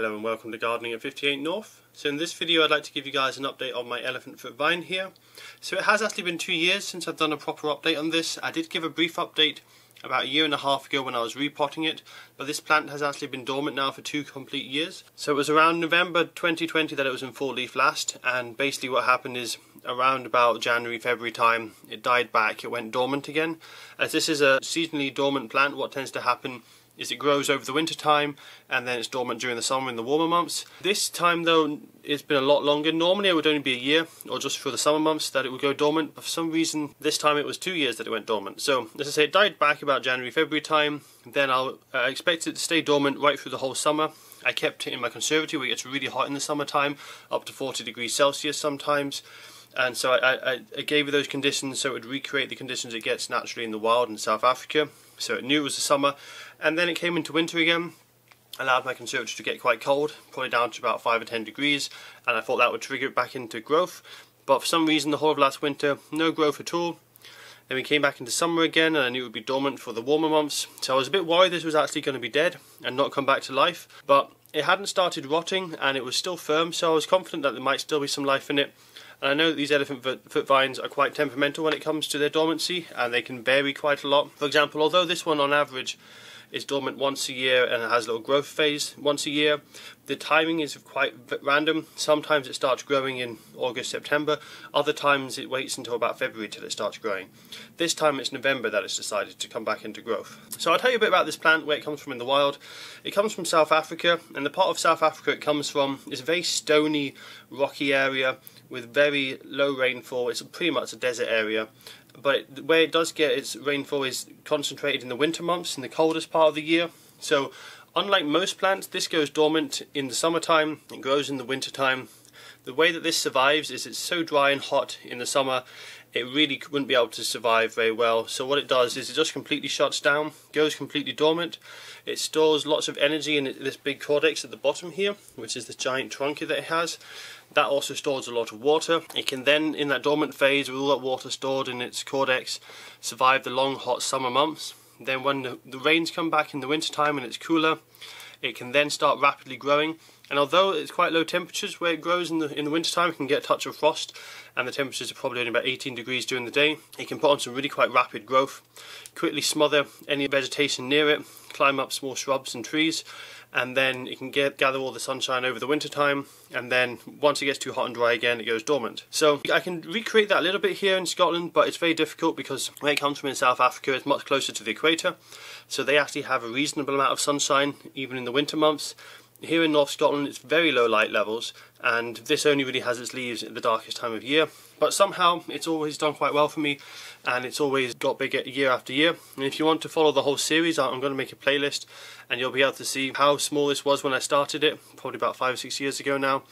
Hello and welcome to Gardening at 58 North. So in this video I'd like to give you guys an update on my elephant foot vine here. So it has actually been two years since I've done a proper update on this. I did give a brief update about a year and a half ago when I was repotting it, but this plant has actually been dormant now for two complete years. So it was around November 2020 that it was in full leaf last, and basically what happened is around about January, February time, it died back, it went dormant again. As this is a seasonally dormant plant, what tends to happen is it grows over the winter time and then it's dormant during the summer in the warmer months. This time though it's been a lot longer. Normally it would only be a year or just for the summer months that it would go dormant but for some reason this time it was two years that it went dormant. So as I say it died back about January February time then I'll uh, expect it to stay dormant right through the whole summer. I kept it in my conservatory where it gets really hot in the summertime up to 40 degrees Celsius sometimes and so I, I, I, gave it those conditions so it would recreate the conditions it gets naturally in the wild in South Africa. So it knew it was the summer, and then it came into winter again, allowed my conservatory to get quite cold, probably down to about 5 or 10 degrees, and I thought that would trigger it back into growth. But for some reason, the whole of last winter, no growth at all. Then we came back into summer again, and I knew it would be dormant for the warmer months. So I was a bit worried this was actually going to be dead and not come back to life. But it hadn't started rotting, and it was still firm, so I was confident that there might still be some life in it. And I know that these elephant foot vines are quite temperamental when it comes to their dormancy and they can vary quite a lot. For example, although this one on average is dormant once a year and it has a little growth phase once a year. The timing is quite random. Sometimes it starts growing in August, September. Other times it waits until about February till it starts growing. This time it's November that it's decided to come back into growth. So I'll tell you a bit about this plant, where it comes from in the wild. It comes from South Africa, and the part of South Africa it comes from is a very stony, rocky area with very low rainfall. It's pretty much a desert area but where it does get its rainfall is concentrated in the winter months, in the coldest part of the year. So unlike most plants, this goes dormant in the summertime, it grows in the wintertime. The way that this survives is it's so dry and hot in the summer, it really wouldn't be able to survive very well. So what it does is it just completely shuts down, goes completely dormant. It stores lots of energy in this big caudex at the bottom here, which is the giant trunk that it has. That also stores a lot of water. It can then, in that dormant phase, with all that water stored in its caudex, survive the long hot summer months. Then when the, the rains come back in the winter time and it's cooler, it can then start rapidly growing. And although it's quite low temperatures where it grows in the in the winter time, it can get a touch of frost, and the temperatures are probably only about 18 degrees during the day. It can put on some really quite rapid growth, quickly smother any vegetation near it, climb up small shrubs and trees, and then it can get, gather all the sunshine over the winter time and then once it gets too hot and dry again it goes dormant. So I can recreate that a little bit here in Scotland but it's very difficult because where it comes from in South Africa it's much closer to the equator so they actually have a reasonable amount of sunshine even in the winter months here in North Scotland it's very low light levels and this only really has its leaves at the darkest time of year. But somehow it's always done quite well for me and it's always got bigger year after year. And if you want to follow the whole series I'm going to make a playlist and you'll be able to see how small this was when I started it probably about five or six years ago now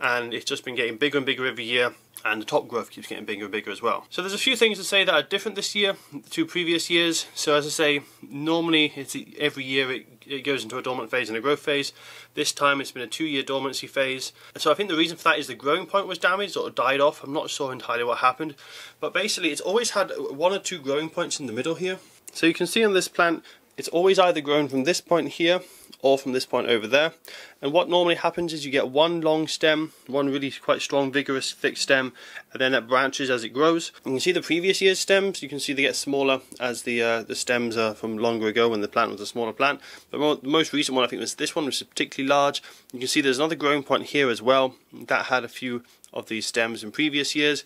and it's just been getting bigger and bigger every year and the top growth keeps getting bigger and bigger as well. So there's a few things to say that are different this year to previous years. So as I say, normally it's every year it, it goes into a dormant phase and a growth phase. This time it's been a two-year dormancy phase. So I think the reason for that is the growing point was damaged or died off. I'm not sure entirely what happened, but basically it's always had one or two growing points in the middle here. So you can see on this plant it's always either grown from this point here or from this point over there. And what normally happens is you get one long stem one really quite strong vigorous thick stem and then it branches as it grows. You can see the previous year's stems. You can see they get smaller as the uh, the stems are from longer ago when the plant was a smaller plant. But the most recent one I think was this one which is particularly large. You can see there's another growing point here as well. That had a few of these stems in previous years.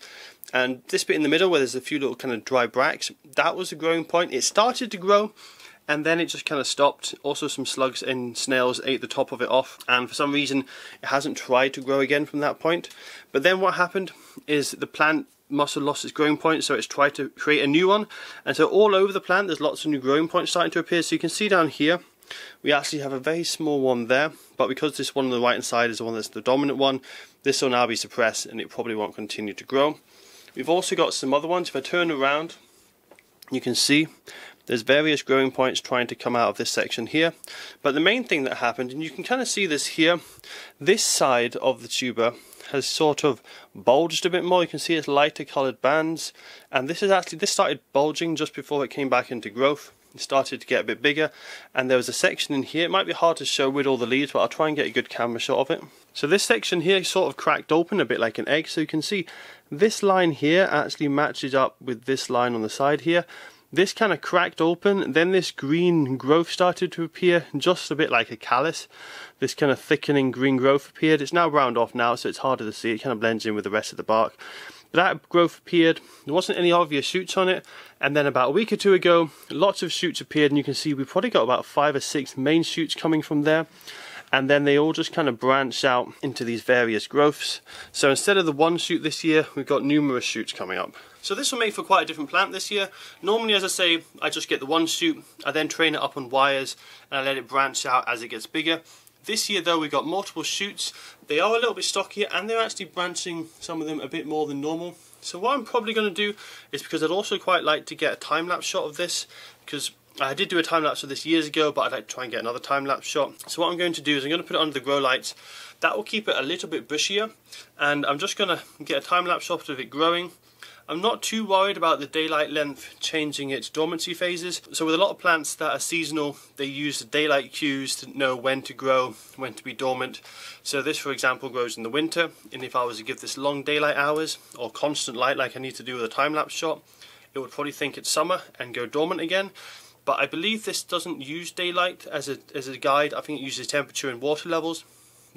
And this bit in the middle where there's a few little kind of dry bracts that was a growing point. It started to grow and then it just kind of stopped. Also some slugs and snails ate the top of it off and for some reason it hasn't tried to grow again from that point. But then what happened is the plant must have lost its growing point so it's tried to create a new one and so all over the plant there's lots of new growing points starting to appear so you can see down here we actually have a very small one there but because this one on the right hand side is the one that's the dominant one this will now be suppressed and it probably won't continue to grow. We've also got some other ones if I turn around you can see there's various growing points trying to come out of this section here. But the main thing that happened, and you can kind of see this here, this side of the tuber has sort of bulged a bit more. You can see it's lighter coloured bands. And this is actually, this started bulging just before it came back into growth. It started to get a bit bigger. And there was a section in here, it might be hard to show with all the leaves, but I'll try and get a good camera shot of it. So this section here sort of cracked open a bit like an egg. So you can see this line here actually matches up with this line on the side here this kind of cracked open then this green growth started to appear just a bit like a callus. This kind of thickening green growth appeared. It's now browned off now so it's harder to see. It kind of blends in with the rest of the bark. But that growth appeared. There wasn't any obvious shoots on it. And then about a week or two ago lots of shoots appeared and you can see we've probably got about five or six main shoots coming from there. And then they all just kind of branch out into these various growths. So instead of the one shoot this year, we've got numerous shoots coming up. So this will make for quite a different plant this year. Normally, as I say, I just get the one shoot, I then train it up on wires, and I let it branch out as it gets bigger. This year though we've got multiple shoots, they are a little bit stockier and they're actually branching some of them a bit more than normal. So what I'm probably going to do is because I'd also quite like to get a time-lapse shot of this because I did do a time lapse of this years ago, but I'd like to try and get another time lapse shot. So what I'm going to do is I'm going to put it under the grow lights. That will keep it a little bit bushier, and I'm just going to get a time lapse shot of it growing. I'm not too worried about the daylight length changing its dormancy phases. So with a lot of plants that are seasonal, they use the daylight cues to know when to grow, when to be dormant. So this, for example, grows in the winter, and if I was to give this long daylight hours or constant light like I need to do with a time lapse shot, it would probably think it's summer and go dormant again but I believe this doesn't use daylight as a, as a guide. I think it uses temperature and water levels.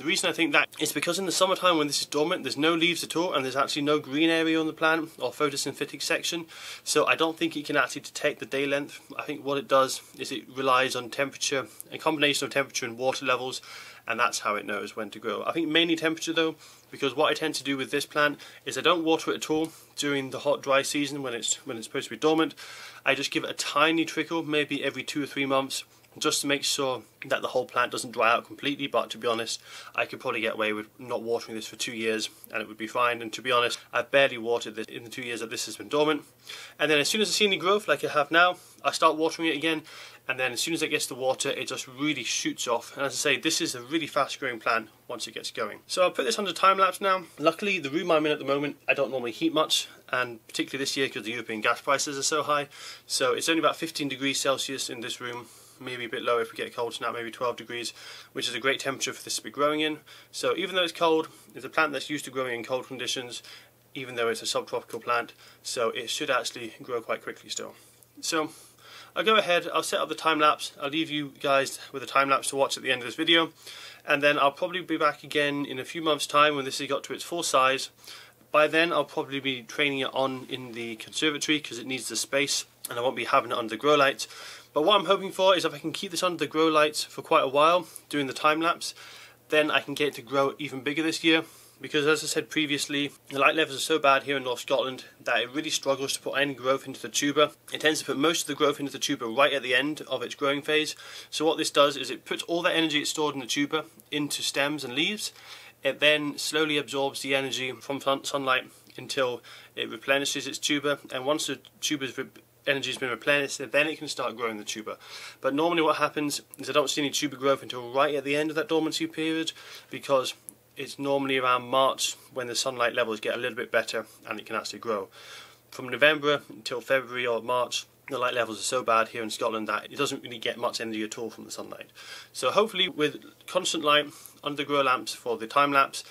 The reason I think that is because in the summertime when this is dormant there's no leaves at all and there's actually no green area on the plant or photosynthetic section so I don't think it can actually detect the day length. I think what it does is it relies on temperature, a combination of temperature and water levels and that's how it knows when to grow. I think mainly temperature though because what I tend to do with this plant is I don't water it at all during the hot dry season when it's when it's supposed to be dormant. I just give it a tiny trickle maybe every two or three months just to make sure that the whole plant doesn't dry out completely but to be honest I could probably get away with not watering this for two years and it would be fine. And to be honest I've barely watered this in the two years that this has been dormant. And then as soon as I see any growth like I have now I start watering it again. And then as soon as it gets the water it just really shoots off. And as I say this is a really fast growing plant once it gets going. So I'll put this under time lapse now. Luckily the room I'm in at the moment I don't normally heat much. And particularly this year because the European gas prices are so high. So it's only about 15 degrees Celsius in this room maybe a bit lower if we get cold snap, maybe 12 degrees, which is a great temperature for this to be growing in. So even though it's cold, it's a plant that's used to growing in cold conditions, even though it's a subtropical plant, so it should actually grow quite quickly still. So I'll go ahead, I'll set up the time lapse, I'll leave you guys with a time lapse to watch at the end of this video, and then I'll probably be back again in a few months time when this has got to its full size. By then I'll probably be training it on in the conservatory because it needs the space and I won't be having it under grow lights but what I'm hoping for is if I can keep this under the grow lights for quite a while, doing the time lapse, then I can get it to grow even bigger this year. Because as I said previously, the light levels are so bad here in North Scotland that it really struggles to put any growth into the tuber. It tends to put most of the growth into the tuber right at the end of its growing phase. So what this does is it puts all that energy it's stored in the tuber into stems and leaves. It then slowly absorbs the energy from sunlight until it replenishes its tuber and once the tuber is energy has been replenished, then it can start growing the tuber. But normally what happens is I don't see any tuber growth until right at the end of that dormancy period because it's normally around March when the sunlight levels get a little bit better and it can actually grow. From November until February or March, the light levels are so bad here in Scotland that it doesn't really get much energy at all from the sunlight. So hopefully with constant light under the grow lamps for the time lapse,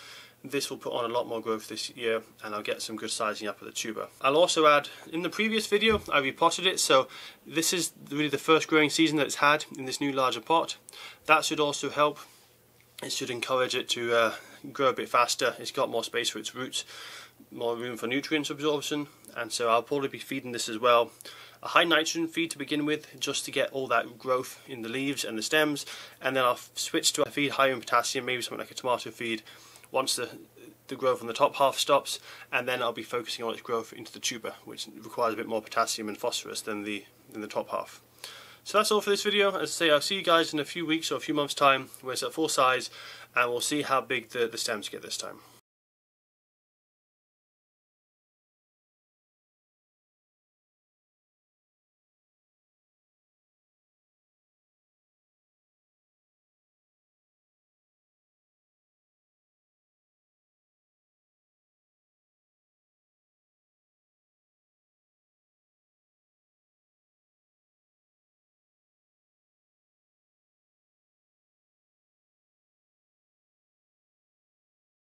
this will put on a lot more growth this year and I'll get some good sizing up of the tuber. I'll also add, in the previous video I repotted it so this is really the first growing season that it's had in this new larger pot. That should also help. It should encourage it to uh, grow a bit faster. It's got more space for its roots, more room for nutrients absorption and so I'll probably be feeding this as well a high nitrogen feed to begin with just to get all that growth in the leaves and the stems and then I'll switch to a feed higher in potassium maybe something like a tomato feed once the, the growth on the top half stops and then I'll be focusing on its growth into the tuber which requires a bit more potassium and phosphorus than the, than the top half. So that's all for this video. As I say, I'll see you guys in a few weeks or a few months time where it's at full size and we'll see how big the, the stems get this time.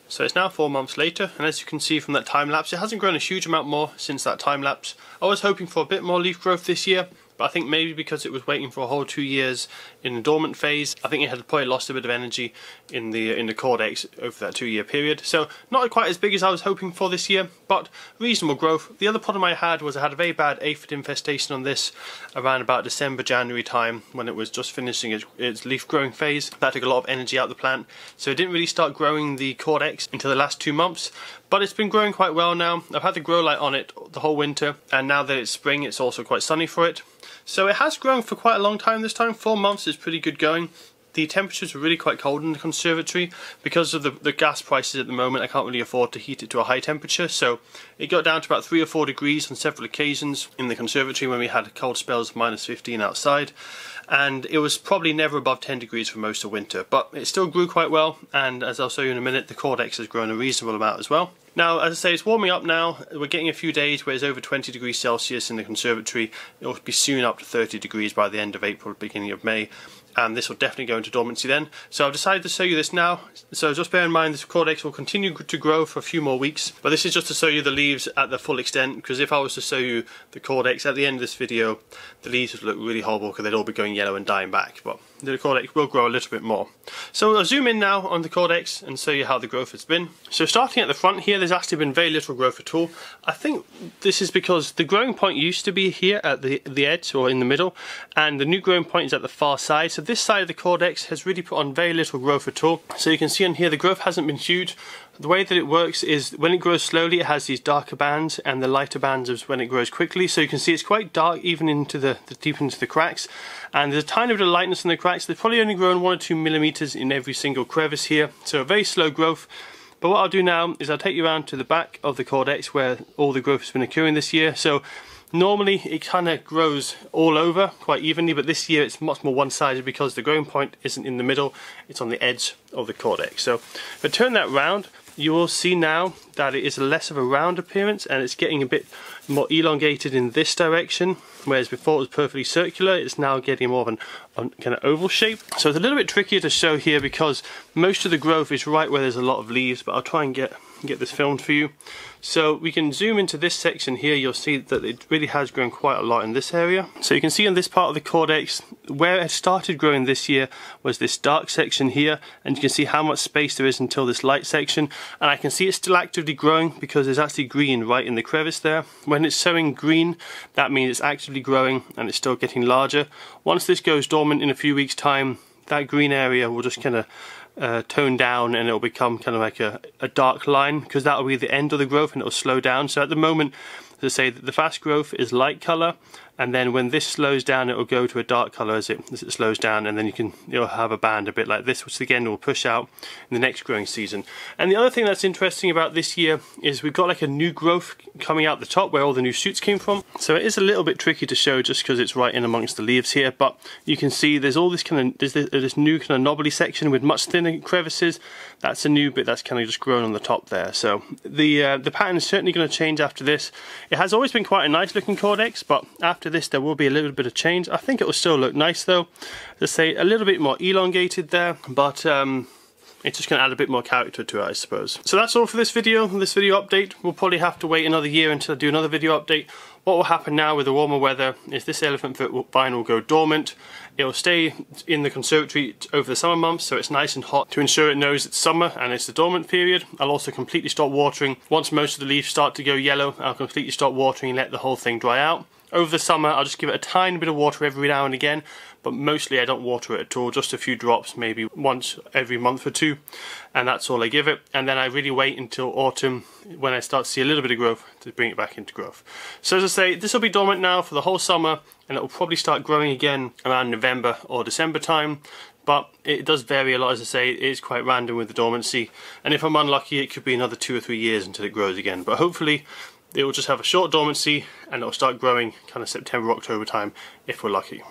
So it's now four months later and as you can see from that time lapse it hasn't grown a huge amount more since that time lapse. I was hoping for a bit more leaf growth this year but I think maybe because it was waiting for a whole two years in the dormant phase, I think it had probably lost a bit of energy in the in the Caudex over that two year period. So not quite as big as I was hoping for this year, but reasonable growth. The other problem I had was I had a very bad aphid infestation on this around about December, January time when it was just finishing its, its leaf growing phase. That took a lot of energy out of the plant, so it didn't really start growing the Caudex until the last two months. But it's been growing quite well now. I've had the grow light on it the whole winter, and now that it's spring, it's also quite sunny for it. So it has grown for quite a long time this time. Four months is pretty good going. The temperatures were really quite cold in the conservatory. Because of the, the gas prices at the moment. I can't really afford to heat it to a high temperature, so it got down to about three or four degrees on several occasions in the conservatory when we had cold spells of minus 15 outside. And it was probably never above 10 degrees for most of winter. But it still grew quite well and as I'll show you in a minute the Caudex has grown a reasonable amount as well. Now as I say it's warming up now, we're getting a few days where it's over 20 degrees Celsius in the conservatory, it'll be soon up to 30 degrees by the end of April, beginning of May and this will definitely go into dormancy then. So I've decided to show you this now. So just bear in mind this Caudex will continue to grow for a few more weeks, but this is just to show you the leaves at the full extent, because if I was to show you the Caudex at the end of this video, the leaves would look really horrible because they'd all be going yellow and dying back. But the Caudex will grow a little bit more. So I'll zoom in now on the Caudex and show you how the growth has been. So starting at the front here, there's actually been very little growth at all. I think this is because the growing point used to be here at the, the edge or in the middle, and the new growing point is at the far side. So this side of the Caudex has really put on very little growth at all. So you can see on here, the growth hasn't been huge. The way that it works is when it grows slowly it has these darker bands and the lighter bands is when it grows quickly. So you can see it's quite dark even into the, the deep into the cracks. And there's a tiny bit of lightness in the cracks. They've probably only grown one or two millimeters in every single crevice here. So very slow growth. But what I'll do now is I'll take you around to the back of the Caudex where all the growth has been occurring this year. So Normally it kind of grows all over quite evenly but this year it's much more one-sided because the growing point isn't in the middle, it's on the edge of the Caudex. So if I turn that round you will see now that it is less of a round appearance and it's getting a bit more elongated in this direction whereas before it was perfectly circular it's now getting more of an, an kind of oval shape so it's a little bit trickier to show here because most of the growth is right where there's a lot of leaves but I'll try and get get this filmed for you. So we can zoom into this section here, you'll see that it really has grown quite a lot in this area. So you can see in this part of the Caudex, where it started growing this year was this dark section here, and you can see how much space there is until this light section. And I can see it's still actively growing because there's actually green right in the crevice there. When it's showing green, that means it's actively growing and it's still getting larger. Once this goes dormant in a few weeks time, that green area will just kind of uh, tone down and it'll become kind of like a, a dark line because that'll be the end of the growth and it'll slow down. So at the moment, as say that the fast growth is light color and then when this slows down it will go to a dark color as it, as it slows down and then you can you'll have a band a bit like this which again will push out in the next growing season. And the other thing that's interesting about this year is we've got like a new growth coming out the top where all the new shoots came from. So it is a little bit tricky to show just because it's right in amongst the leaves here but you can see there's all this kind of there's this, this new kind of knobbly section with much thinner crevices. That's a new bit that's kind of just grown on the top there. So the uh, the pattern is certainly going to change after this it has always been quite a nice looking Caudex but after after this there will be a little bit of change. I think it will still look nice though. Let's say a little bit more elongated there, but um, it's just going to add a bit more character to it I suppose. So that's all for this video, this video update. We'll probably have to wait another year until I do another video update. What will happen now with the warmer weather is this elephant foot vine will go dormant. It will stay in the conservatory over the summer months so it's nice and hot to ensure it knows it's summer and it's the dormant period. I'll also completely stop watering. Once most of the leaves start to go yellow, I'll completely stop watering and let the whole thing dry out. Over the summer I'll just give it a tiny bit of water every now and again but mostly I don't water it at all, just a few drops maybe once every month or two and that's all I give it and then I really wait until autumn when I start to see a little bit of growth to bring it back into growth. So as I say this will be dormant now for the whole summer and it will probably start growing again around November or December time but it does vary a lot as I say it is quite random with the dormancy and if I'm unlucky it could be another two or three years until it grows again but hopefully it will just have a short dormancy and it will start growing kind of September, October time if we're lucky.